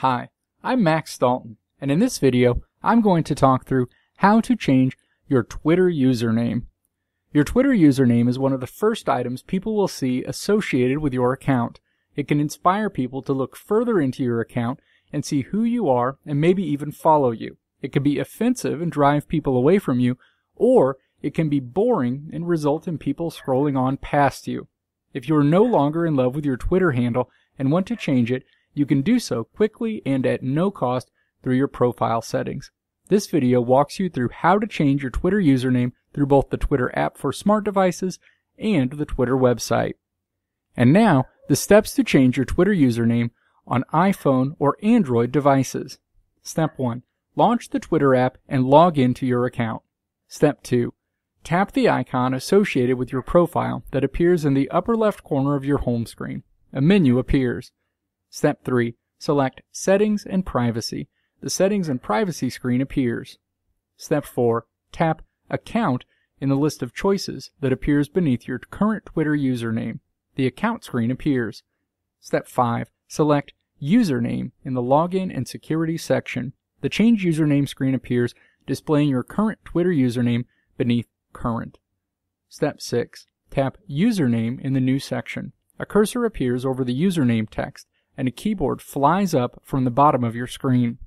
Hi, I'm Max Dalton, and in this video, I'm going to talk through how to change your Twitter username. Your Twitter username is one of the first items people will see associated with your account. It can inspire people to look further into your account and see who you are and maybe even follow you. It can be offensive and drive people away from you, or it can be boring and result in people scrolling on past you. If you are no longer in love with your Twitter handle and want to change it, you can do so quickly and at no cost through your profile settings. This video walks you through how to change your Twitter username through both the Twitter app for smart devices and the Twitter website. And now, the steps to change your Twitter username on iPhone or Android devices. Step 1. Launch the Twitter app and log into your account. Step 2. Tap the icon associated with your profile that appears in the upper left corner of your home screen. A menu appears. Step 3. Select Settings and Privacy. The Settings and Privacy screen appears. Step 4. Tap Account in the list of choices that appears beneath your current Twitter username. The Account screen appears. Step 5. Select Username in the Login and Security section. The Change Username screen appears, displaying your current Twitter username beneath Current. Step 6. Tap Username in the New section. A cursor appears over the username text and a keyboard flies up from the bottom of your screen.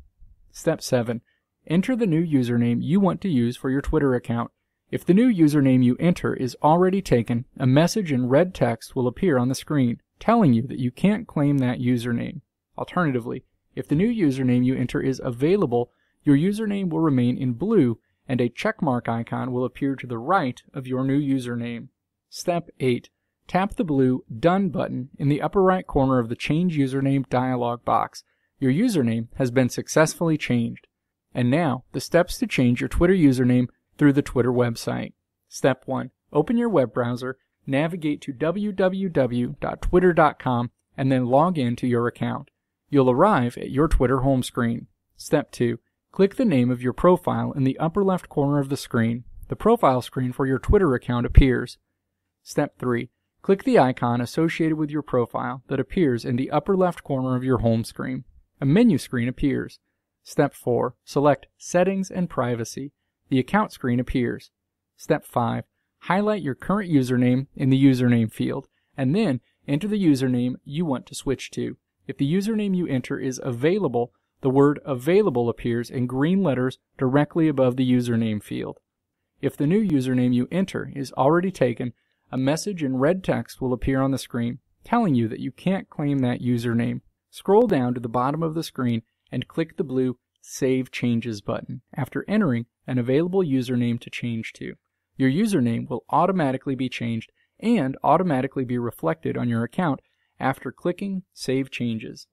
Step 7. Enter the new username you want to use for your Twitter account. If the new username you enter is already taken, a message in red text will appear on the screen telling you that you can't claim that username. Alternatively, if the new username you enter is available, your username will remain in blue and a checkmark icon will appear to the right of your new username. Step 8. Tap the blue Done button in the upper right corner of the Change Username dialog box. Your username has been successfully changed. And now, the steps to change your Twitter username through the Twitter website. Step 1. Open your web browser, navigate to www.twitter.com, and then log in to your account. You'll arrive at your Twitter home screen. Step 2. Click the name of your profile in the upper left corner of the screen. The profile screen for your Twitter account appears. Step 3. Click the icon associated with your profile that appears in the upper left corner of your home screen. A menu screen appears. Step 4. Select Settings and Privacy. The account screen appears. Step 5. Highlight your current username in the username field, and then enter the username you want to switch to. If the username you enter is available, the word available appears in green letters directly above the username field. If the new username you enter is already taken, a message in red text will appear on the screen telling you that you can't claim that username. Scroll down to the bottom of the screen and click the blue Save Changes button after entering an available username to change to. Your username will automatically be changed and automatically be reflected on your account after clicking Save Changes.